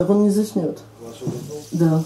Так он не заснет. Да.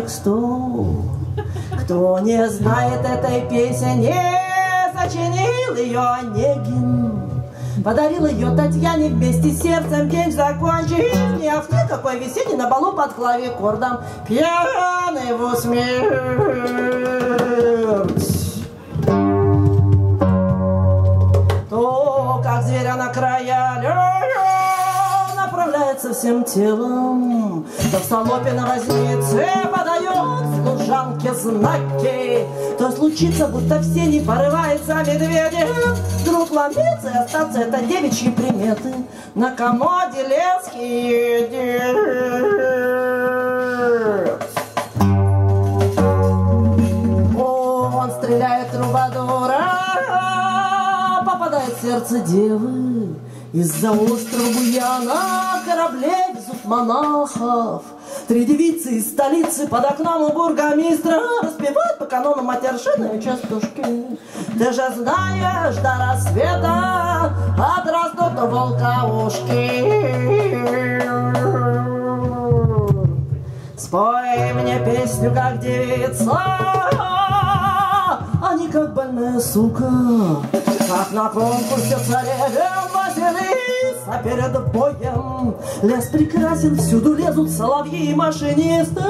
Тексту. Кто не знает этой песни, сочинил ее Онегин. Подарил ее Татьяне вместе с сердцем день закончив Не ахты какой весенний на балу под клавикордом Пьяный в усмерть То, как зверя на края направляется всем телом То в салопе на вознице знаки. То случится, будто все не порывается медведи. Вдруг ломиться и остаться это девичьи приметы. На комоде лески Он стреляет трубадура Попадает в сердце девы. Из-за острова Буяна кораблей везут монахов. Три девицы из столицы под окном у бургомистра Распевают по канону матершины частушки. Ты же знаешь, до рассвета отрастут волковушки. Спой мне песню, как девица, а не как больная сука. Как на конкурсе царевен Василиса перед боем. Лес прекрасен, всюду лезут соловьи и машинисты.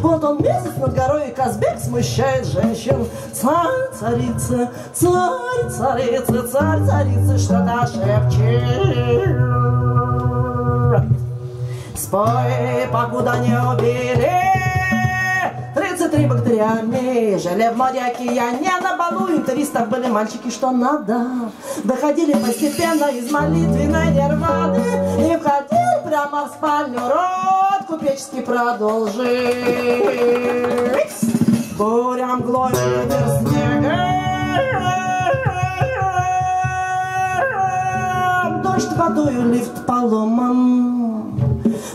Вот он месяц над горой, и Казбек смущает женщин. Царь, царица, царь, царица, царь, царица Что-то шепчет. Спой, покуда не убили 33 бактериями Жили в море океане На балу интеристов были мальчики, что надо. Доходили постепенно из молитвенной нирваны. И входили прямо в спальню рот Купеческий продолжить. Буря мглой снегом Дождь водою лифт поломан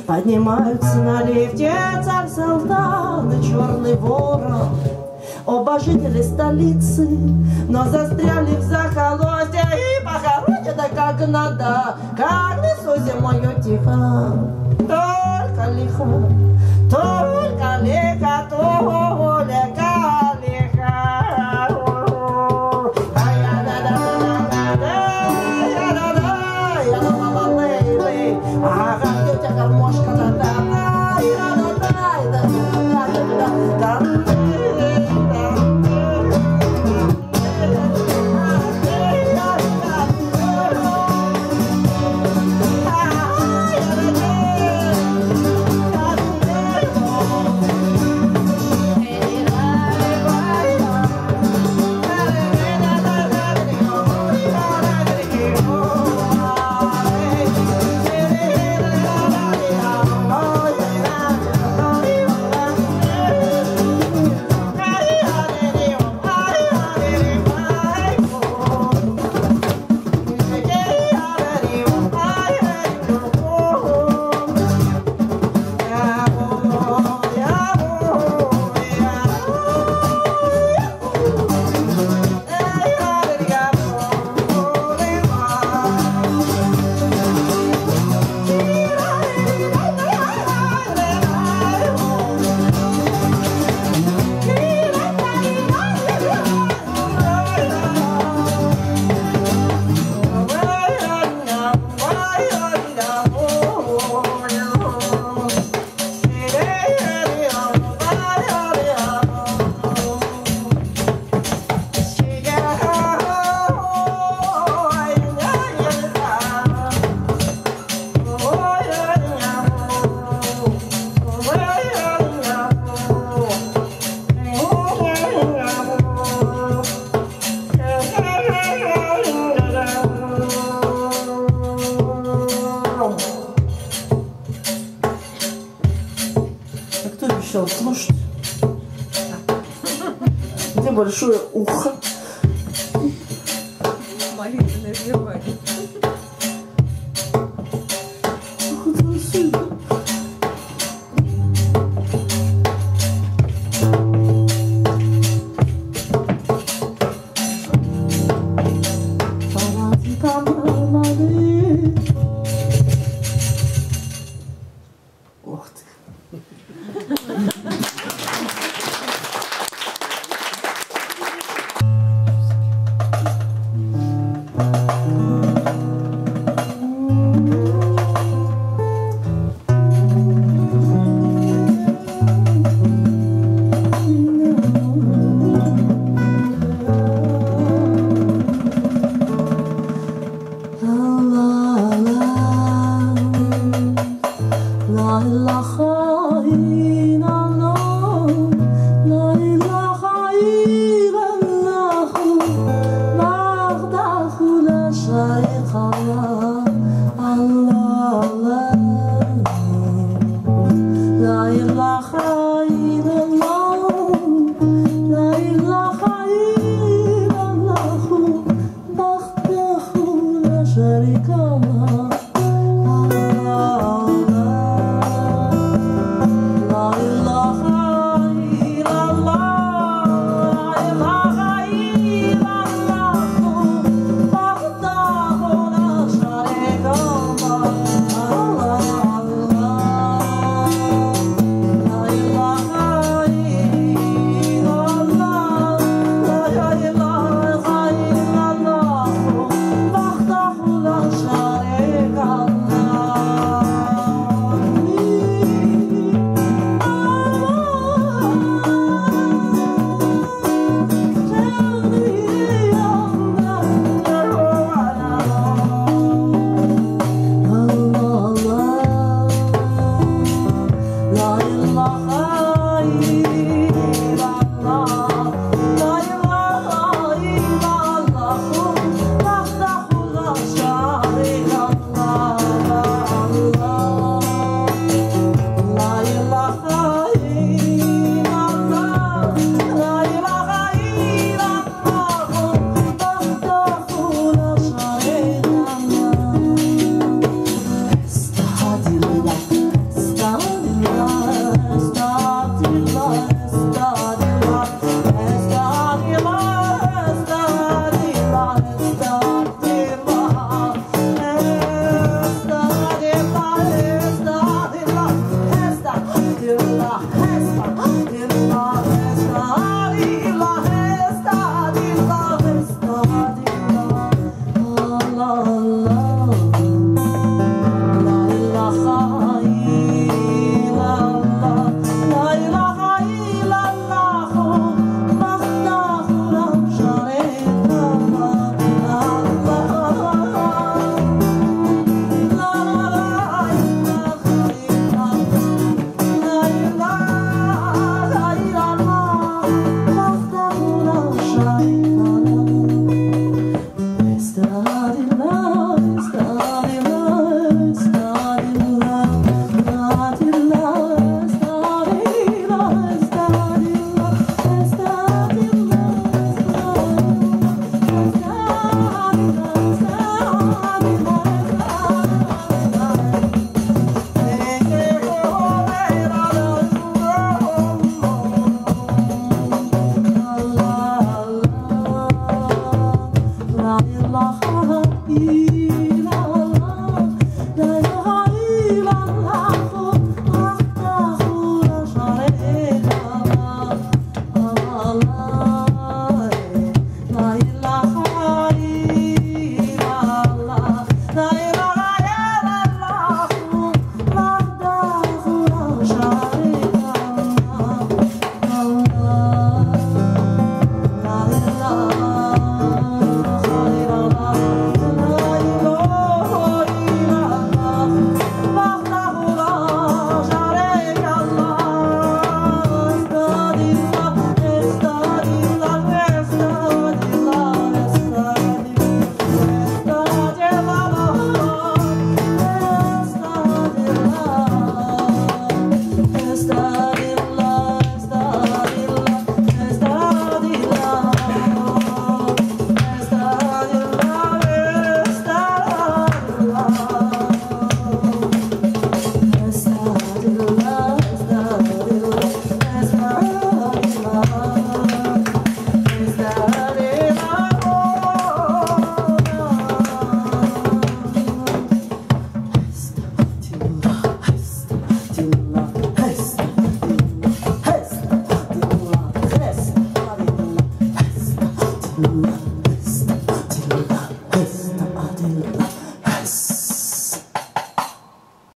Поднимаются на лифте царь Салтан и черный ворон. Оба жители столицы, но застряли в захолустье И похоронены как надо, как лесу зимою тихо. Только лихо, только лихо, большое ухо. Молитвенное взрывание.